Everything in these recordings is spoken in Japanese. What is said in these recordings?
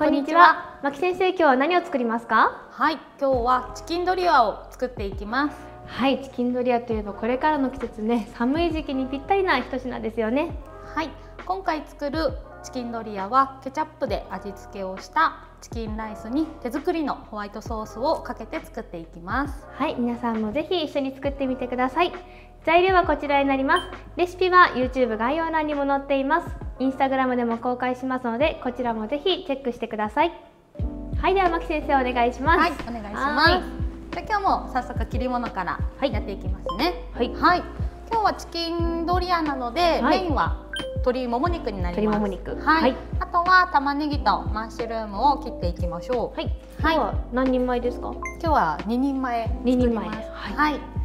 こんにちは。牧先生、今日は何を作りますか？はい、今日はチキンドリアを作っていきます。はい、チキンドリアといえばこれからの季節ね、寒い時期にぴったりな一品ですよね。はい、今回作るチキンドリアはケチャップで味付けをしたチキンライスに手作りのホワイトソースをかけて作っていきますはい皆さんもぜひ一緒に作ってみてください材料はこちらになりますレシピは YouTube 概要欄にも載っていますインスタグラムでも公開しますのでこちらもぜひチェックしてくださいはいでは牧先生お願いしますはいお願いしますじゃ今日も早速切り物からやっていきますねはい、はい、今日はチキンドリアなので、はい、メインは鶏もも肉になります。鶏もも肉。はい。あとは玉ねぎとマッシュルームを切っていきましょう。はい。はい。は何人前ですか？今日は二人前二人前。はい。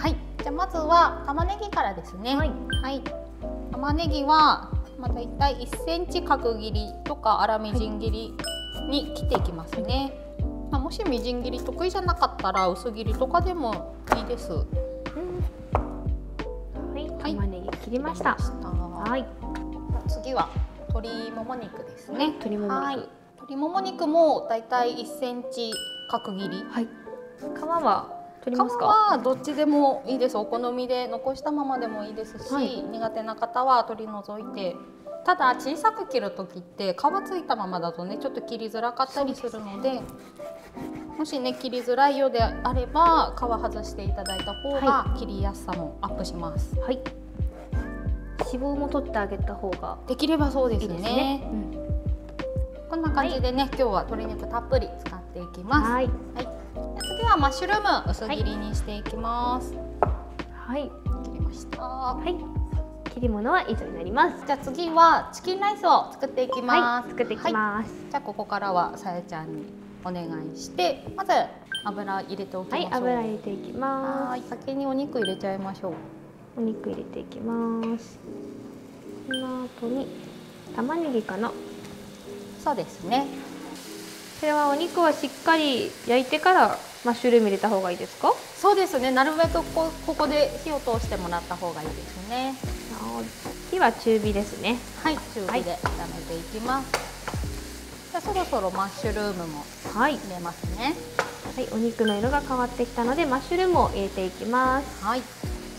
はい。じゃまずは玉ねぎからですね。はい。はい。玉ねぎはまあだいたい一センチ角切りとか粗みじん切りに切っていきますね。まあもしみじん切り得意じゃなかったら薄切りとかでもいいです。切りました。はい。次は鶏もも肉ですね。鶏もも肉。鶏もも肉もだいたい1センチ角切り。はい。皮は取りますか？皮はどっちでもいいです。お好みで残したままでもいいですし、はい、苦手な方は取り除いて。ただ小さく切る時って皮ついたままだとねちょっと切りづらかったりするのでもしね切りづらいようであれば皮外していただいた方が切りやすさもアップします。はい、脂肪も取ってあげた方ができればそうですね。ねうん、こんな感じでね、はい、今日は鶏肉たっぷり使っていきます。はい。はい、次はマッシュルーム薄切りにしていきます。はい。切りました。はい。切り物は以上になります。じゃあ次はチキンライスを作っていきます。はい、作っていきます。じゃあここからはさやちゃんにお願いして、まず油入れておきましょう。はい、油入れていきます。先にお肉入れちゃいましょう。お肉入れていきますその後に玉ねぎかなそうですねこれはお肉はしっかり焼いてからマッシュルーム入れた方がいいですか？そうですね。なるべくこここで火を通してもらった方がいいですね。火は中火ですね。はい。中火で炒めていきます、はい、じゃそろそろマッシュルームも入れますね。はい、お肉の色が変わってきたのでマッシュルームを入れていきます。はい。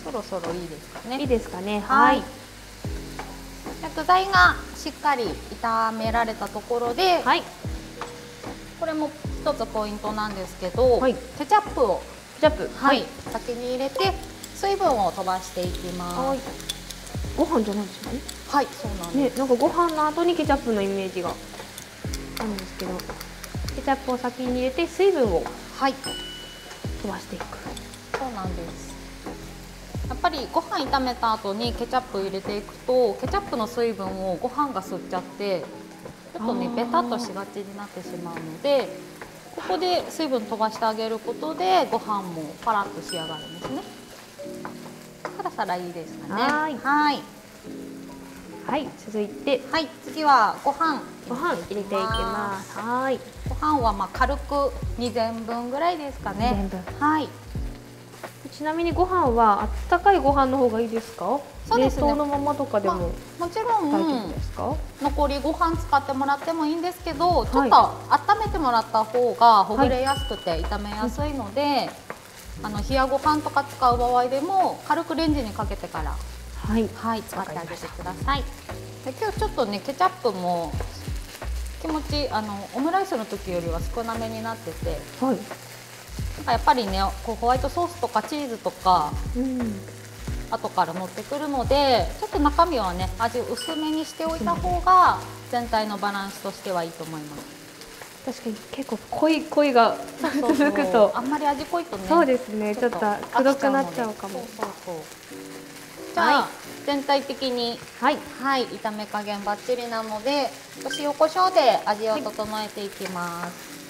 そろそろいいですかね。いいですかね？はい、具材がしっかり炒められたところで、はい、これも一つポイントなんですけど、はい、ケチャップをケチャップ、はい、先に入れて水分を飛ばしていきます。ご飯じゃないですかね？はい、そうなんです。ね、なんかご飯の後にケチャップのイメージがあるんですけど、ケチャップを先に入れて水分をはい飛ばしていく。そうなんです。やっぱりご飯炒めた後にケチャップ入れていくとケチャップの水分をご飯が吸っちゃってちょっとねベタっとしがちになってしまうのでここで水分飛ばしてあげることでご飯もパラッと仕上がるんですね。サラサラいいですかね。はい。はい。はい続いて。はい次はご飯ご飯入れていきます。はい。ご飯はまあ軽く2膳分ぐらいですかね。はいちなみにご飯は温かいご飯の方がいいですか？そうです、ね、冷凍のままとかでも、まもちろんですか？残りご飯使ってもらってもいいんですけど、ちょっと温めてもらった方がほぐれやすくて炒めやすいので、はい、あの冷やご飯とか使う場合でも軽くレンジにかけてからはい、はい、使ってあげてください。で今日ちょっとねケチャップも気持ちあのオムライスの時よりは少なめになってて、はい、やっぱりねこうホワイトソースとかチーズとか、うん、後から乗ってくるのでちょっと中身はね味薄めにしておいた方が全体のバランスとしてはいいと思います。確かに結構濃い濃いが続くと。あんまり味濃いとねそうですねちょっとくどくなっちゃうかも。そうそうじゃあ、はい、全体的にはい、はい、炒め加減ばっちりなので塩コショウで味を整えていきます、はい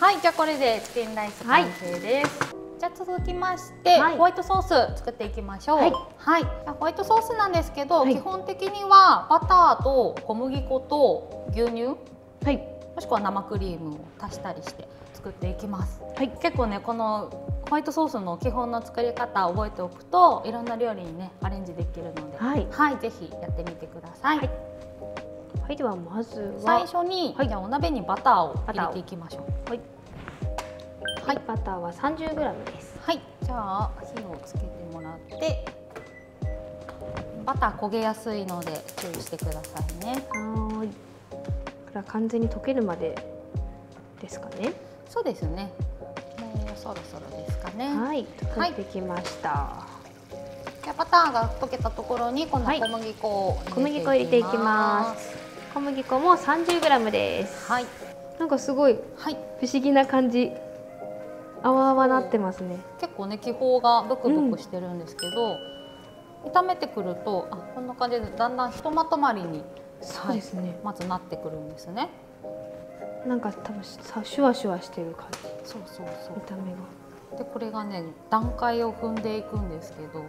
はいじゃあこれでチキンライス完成です、はい、じゃあ続きまして、はい、ホワイトソース作っていきましょう。はい、はい、ホワイトソースなんですけど、基本的にはバターと小麦粉と牛乳はい。もしくは生クリームを足したりして作っていきます、はい、結構ねこのホワイトソースの基本の作り方を覚えておくといろんな料理にねアレンジできるので、はい、はい、ぜひやってみてください。はい、はい、ではまず最は初に、はい。じゃあお鍋にバターを入れていきましょう。はい、はい。バターは 30g です。はい。じゃあ火をつけてもらってバター焦げやすいので注意してくださいね。はーい。これは完全に溶けるまでですかね。そうですね。もうそろそろですかね。はい、溶けてきました。じゃあバターが溶けたところにこのはい。小麦粉を小麦粉入れていきます。小麦粉も 30g です。はいなんかすごいはい不思議な感じ。泡泡なってますね。結構ね気泡がブクブクしてるんですけど、炒めてくるとあこんな感じでだんだんひとまとまりにそうですね。まずなってくるんですねなんか多分さシュワシュワしてる感じ。そうそうそう見た目が。でこれがね段階を踏んでいくんですけど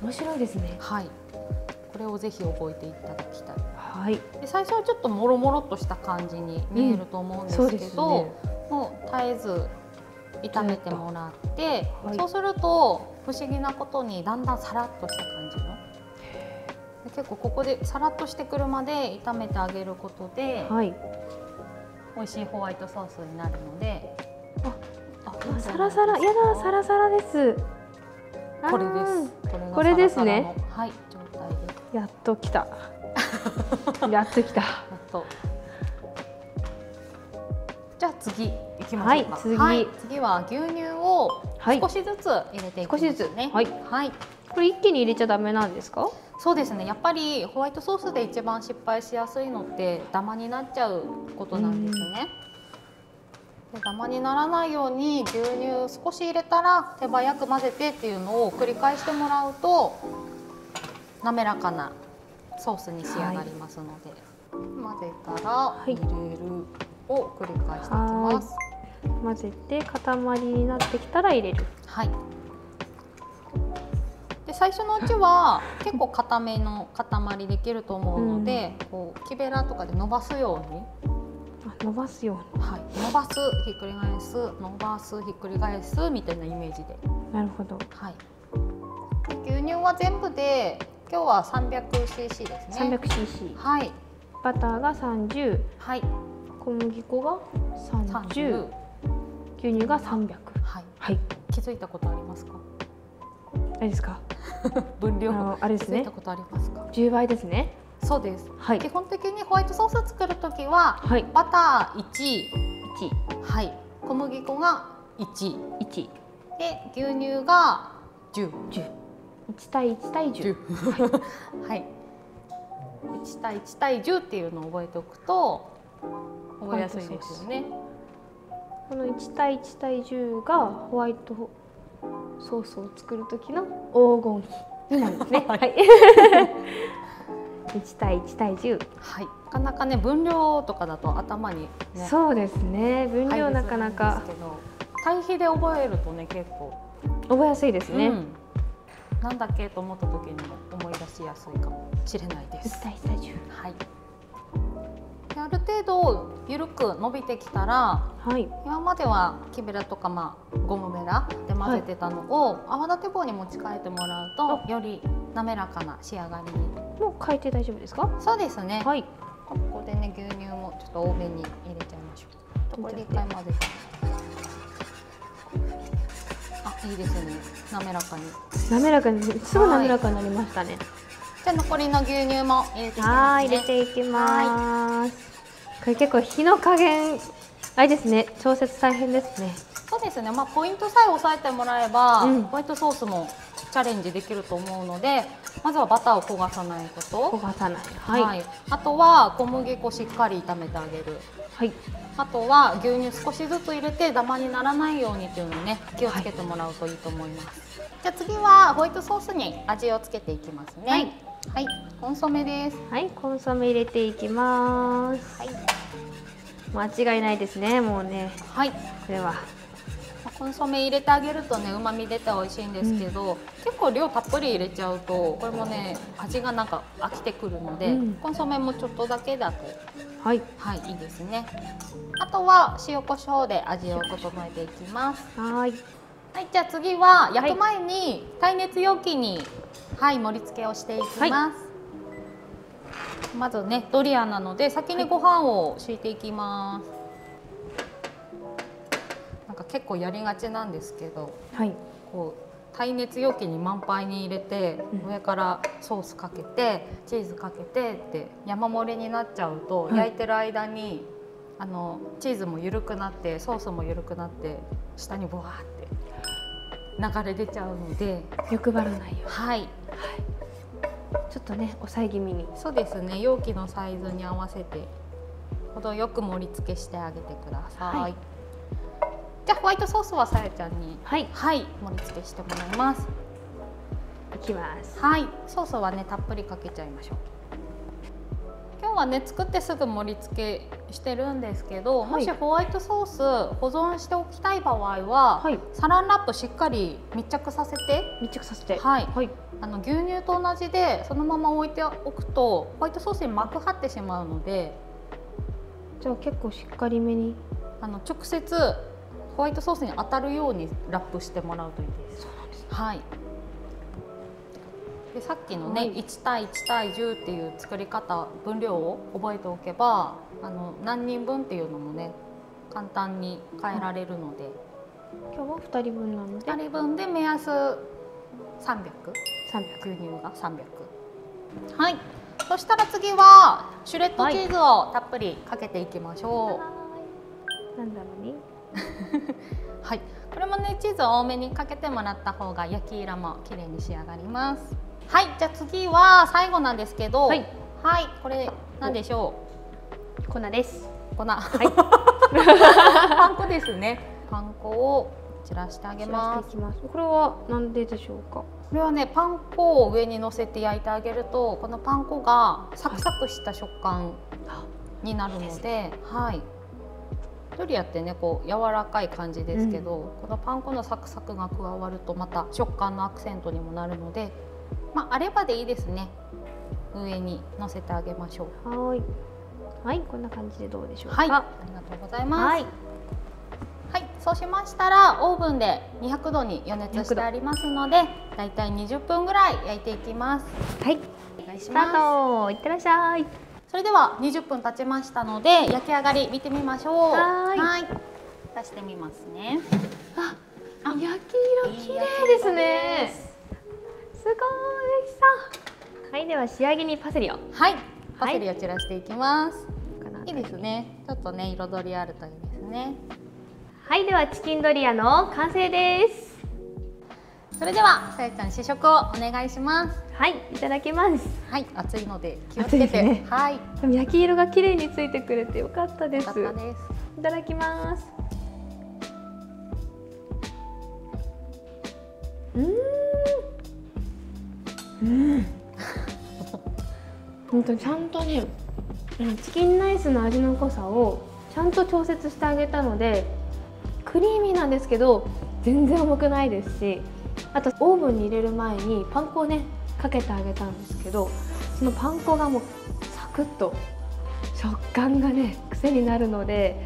面白いですね。はいこれをぜひ覚えていただきたい。はい。で最初はちょっともろもろっとした感じに見えると思うんですけど、ね。もう絶えず炒めてもらって、はい。そうすると不思議なことにだんだんさらっとした感じの。で結構ここでさらっとしてくるまで炒めてあげることで、はい。美味しいホワイトソースになるので。あサラサラ。やだサラサラです。これです。これですね。はい やっと来た。やっと来た。やっとじゃあ次いきましょうかはい次次は牛乳をはい少。しずつ入れていきますね、少しずつはいはいこれ一気に入れちゃダメなんですか？そうですねやっぱりホワイトソースで一番失敗しやすいのってダマになっちゃうことなんですね。でダマにならないように牛乳少し入れたら手早く混ぜてっていうのを繰り返してもらうと滑らかなソースに仕上がりますので、混ぜたらい入れるを繰り返していきます。混ぜて塊になってきたら入れる。はい。で最初のうちは 結構固めの塊できると思うので、こう木べらとかで伸ばすように、あ伸ばすようはい、伸ばすひっくり返す伸ばすひっくり返すみたいなイメージで、に。なるほど。はい。牛乳は全部で今日は 300cc ですね。300cc。はいバターが30、はい小麦粉が30、30牛乳が300。はいはい。気づいたことありますか？何ですか？あ 分量のあれですね気づいた。ことありますか？10倍ですね。そうです。はい基。本的にホワイトソース作るときははい。バター1 1、はい、小麦粉が1 1、で牛乳が10 10。1対1対10。10はい1対1対10っていうのを覚えておくと覚えやすいですよねこの1対1対10がホワイトソースを作る時の黄金比になるんですね。ははいい。1対1対10。はいなかなかね分量とかだと頭にねそうですね。分量なんかなか対比で覚えるとね結構覚えやすいですね。うんなんだっけと思った時にも思い出しやすいかもしれないです1対1対10。はい。である程度緩く伸びてきたらはい。今までは木べらとか、まあ、ゴムベラで混ぜてたのを、泡立て棒に持ち替えてもらうとより滑らかな仕上がりにもう変えて大丈夫ですか？そうですね、はい。ここでね牛乳もちょっと多めに入れちゃいましょうこれで一回混ぜてあいいですね。滑らかに。滑らかにすぐ滑らかになりましたね。じゃあ残りの牛乳も入れていきはますね。入れていきます。これ結構火の加減あれですね。調節大変ですね。そうですね、まあ、ポイントさえ押さえてもらえば、うん。ホワイトソースもチャレンジできると思うのでまずはバターを焦がさないこと焦がさない。はい。はい。あとは小麦粉しっかり炒めてあげるあとは牛乳少しずつ入れてダマにならないようにっていうのをね気をつけてもらうといいと思います、じゃあ次はホワイトソースに味をつけていきますねはい、はいコンソメですはい、コンソメ入れていきます。はい、間違いないですね。もうねはいこれは。まあコンソメ入れてあげるとね旨味出て美味しいんですけど、結構量たっぷり入れちゃうとこれもね味がなんか飽きてくるので、うん。コンソメもちょっとだけだとはい。はいいいですね。あとは塩コショウで味を整えていきます。はい。はいじゃあ次は焼く前に耐熱容器にはい盛り付けをしていきます、まずねドリアなので先にご飯を敷いていきます、か結構やりがちなんですけど、はい、こう耐熱容器に満杯に入れて、うん、上からソースかけてチーズかけてって山盛りになっちゃうと、はい、焼いてる間にあのチーズも緩くなってソースも緩くなって下にボワーって流れ出ちゃうので欲張らないよはい、はい、ちょっとね抑え気味に。そうですね。容器のサイズに合わせて程よく盛り付けしてあげてください、はい、じゃあホワイトソースはさやちゃんにはい、はい、盛り付けしてもらいます。いきます。はい。ソースはねたっぷりかけちゃいましょう。今日はね作ってすぐ盛り付けしてるんですけど、はい、もしホワイトソース保存しておきたい場合は、はい、サランラップしっかり密着させて密着させて。はい、はい、あの牛乳と同じでそのまま置いておくとホワイトソースに膜張ってしまうのでじゃあ結構しっかりめに。あの直接ホワイトソースに当たるようにラップしてもらうといいです。です、ね、はい。でさっきのね、はい、1対1対10っていう作り方分量を覚えておけばあの何人分っていうのもね簡単に変えられるので、今日は2人分なので？2人分で目安300 300牛乳が300はい。そしたら次はシュレッドチーズをたっぷりかけていきましょう、なんだろうね はい。これもねチーズを多めにかけてもらった方が焼き色も綺麗に仕上がります。はい。じゃあ次は最後なんですけどはい、はい、これ何でしょう？粉です。粉。はい。パン粉ですね。パン粉を散らしてあげます。これは何ででしょうか？これはねパン粉を上に乗せて焼いてあげるとこのパン粉がサクサクした食感になるので、はい、ねはい、ドリアってねこう柔らかい感じですけど、うん、このパン粉のサクサクが加わるとまた食感のアクセントにもなるのでまあ、あればでいいですね。上に乗せてあげましょう。はい。はいこんな感じでどうでしょうか。はい。ありがとうございます。はい、はい、そうしましたらオーブンで200度に予熱してありますのでだいたい20分ぐらい焼いていきます。はい。お願いします。いってらっしゃいそれでは20分経ちましたので焼き上がり見てみましょう。はい。出してみますね。あ焼き色綺麗ですね。す。ごい。さはいでは仕上げにパセリを。はい。パセリを散らしていきます、はい、いいですね。ちょっとね彩りあるといいですね。はいではチキンドリアの完成ですそれではさやちゃん試食をお願いします。はいいただきます。はい熱いので気をつけて、ね、はい。でも焼き色が綺麗についてくれてよかったです。いただきます。うん。うん。本当ちゃんとねチキンライスの味の濃さをちゃんと調節してあげたのでクリーミーなんですけど全然重くないですしあとオーブンに入れる前にパン粉をねかけてあげたんですけどそのパン粉がもうサクッと食感がね癖になるので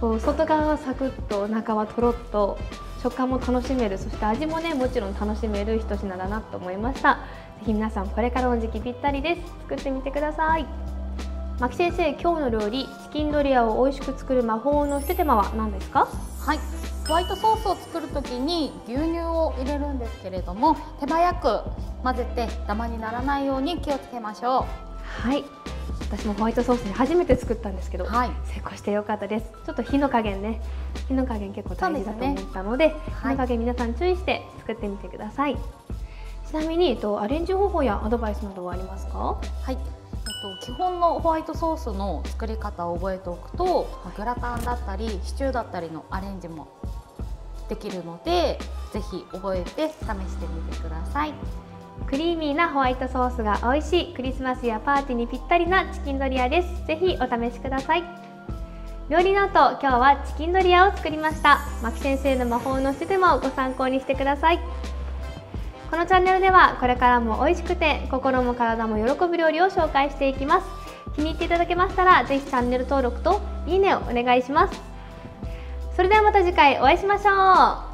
こう外側はサクッと中はとろっと食感も楽しめる。そして味もねもちろん楽しめる一品だなと思いました。ぜひ皆さんこれからの時期ぴったりです。作ってみてください。牧先生今日の料理チキンドリアを美味しく作る魔法の一手間は何ですか？はい。ホワイトソースを作る時に牛乳を入れるんですけれども手早く混ぜてダマにならないように気をつけましょう。はい。私もホワイトソースに初めて作ったんですけど、はい、成功してよかったです。ちょっと火の加減ね。火の加減結構大事だと思ったので、ね、火の加減皆さん注意して作ってみてください、はいちなみに、えっと、アレンジ方法やアドバイスなどはありますか？はい。えっと、基本のホワイトソースの作り方を覚えておくとグラタンだったりシチューだったりのアレンジもできるのでぜひ覚えて試してみてください。クリーミーなホワイトソースが美味しいクリスマスやパーティーにぴったりなチキンドリアです。ぜひお試しください。料理ノート今日はチキンドリアを作りました。牧先生の魔法の一手間をご参考にしてください。このチャンネルではこれからも美味しくて心も体も喜ぶ料理を紹介していきます。気に入っていただけましたらぜひチャンネル登録といいねをお願いします。それではまた次回お会いしましょう。